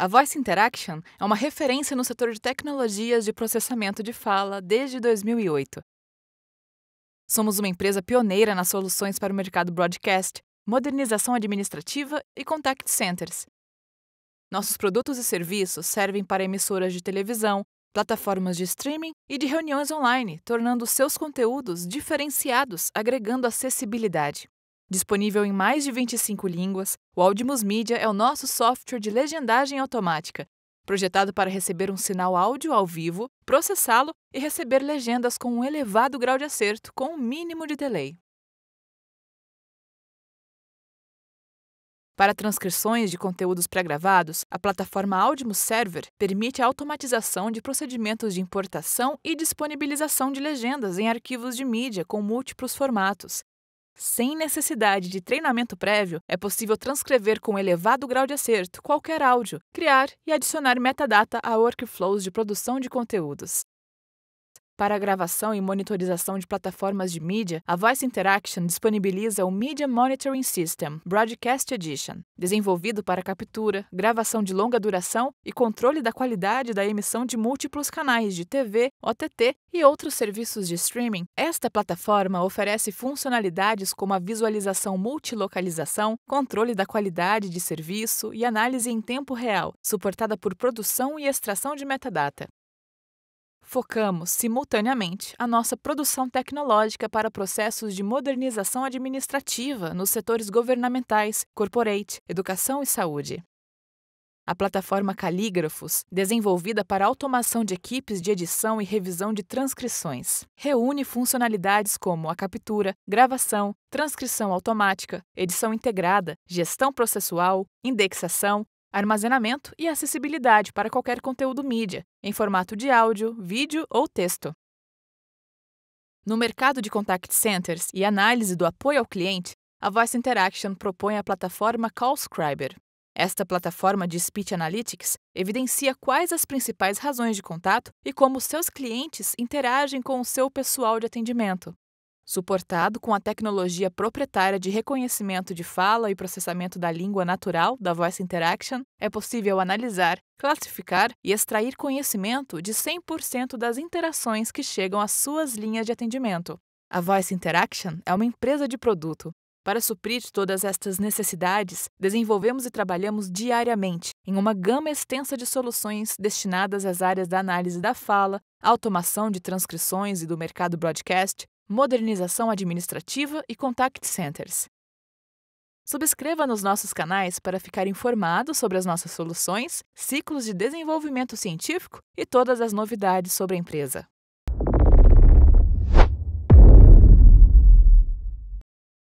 A Voice Interaction é uma referência no setor de tecnologias de processamento de fala desde 2008. Somos uma empresa pioneira nas soluções para o mercado broadcast, modernização administrativa e contact centers. Nossos produtos e serviços servem para emissoras de televisão, plataformas de streaming e de reuniões online, tornando seus conteúdos diferenciados, agregando acessibilidade. Disponível em mais de 25 línguas, o Audimus Media é o nosso software de legendagem automática, projetado para receber um sinal áudio ao vivo, processá-lo e receber legendas com um elevado grau de acerto, com um mínimo de delay. Para transcrições de conteúdos pré-gravados, a plataforma Audimus Server permite a automatização de procedimentos de importação e disponibilização de legendas em arquivos de mídia com múltiplos formatos, sem necessidade de treinamento prévio, é possível transcrever com elevado grau de acerto qualquer áudio, criar e adicionar metadata a workflows de produção de conteúdos. Para a gravação e monitorização de plataformas de mídia, a Voice Interaction disponibiliza o Media Monitoring System Broadcast Edition, desenvolvido para captura, gravação de longa duração e controle da qualidade da emissão de múltiplos canais de TV, OTT e outros serviços de streaming. Esta plataforma oferece funcionalidades como a visualização multilocalização, controle da qualidade de serviço e análise em tempo real, suportada por produção e extração de metadata focamos simultaneamente a nossa produção tecnológica para processos de modernização administrativa nos setores governamentais, corporate, educação e saúde. A plataforma Calígrafos, desenvolvida para automação de equipes de edição e revisão de transcrições, reúne funcionalidades como a captura, gravação, transcrição automática, edição integrada, gestão processual, indexação, armazenamento e acessibilidade para qualquer conteúdo mídia, em formato de áudio, vídeo ou texto. No mercado de contact centers e análise do apoio ao cliente, a Voice Interaction propõe a plataforma CallScriber. Esta plataforma de Speech Analytics evidencia quais as principais razões de contato e como seus clientes interagem com o seu pessoal de atendimento. Suportado com a tecnologia proprietária de reconhecimento de fala e processamento da língua natural da Voice Interaction, é possível analisar, classificar e extrair conhecimento de 100% das interações que chegam às suas linhas de atendimento. A Voice Interaction é uma empresa de produto. Para suprir todas estas necessidades, desenvolvemos e trabalhamos diariamente em uma gama extensa de soluções destinadas às áreas da análise da fala, automação de transcrições e do mercado broadcast, modernização administrativa e contact centers. Subscreva nos nossos canais para ficar informado sobre as nossas soluções, ciclos de desenvolvimento científico e todas as novidades sobre a empresa.